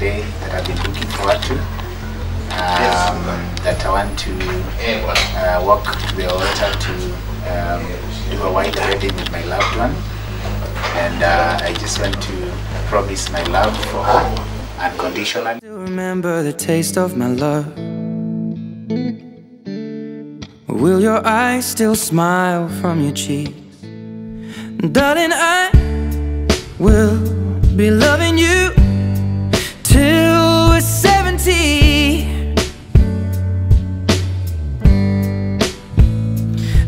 today that I've been looking forward to. Um, that I want to eh, uh, walk to the altar to um, do a white wedding with my loved one. And uh, I just want to promise my love for her unconditionally. Remember the taste of my love. Will your eyes still smile from your cheeks? Darling, I will be loving you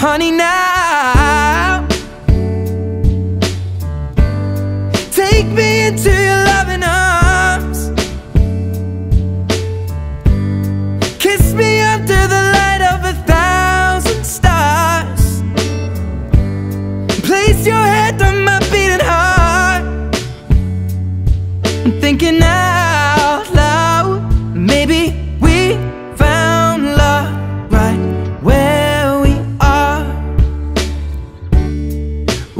honey, now take me into your loving arms. Kiss me under the light of a thousand stars. Place your head on my beating heart. I'm thinking out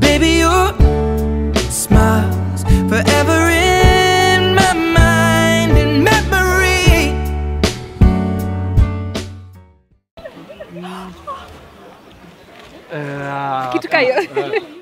Baby, your smile's forever in my mind and memory. Aqui tu caiu.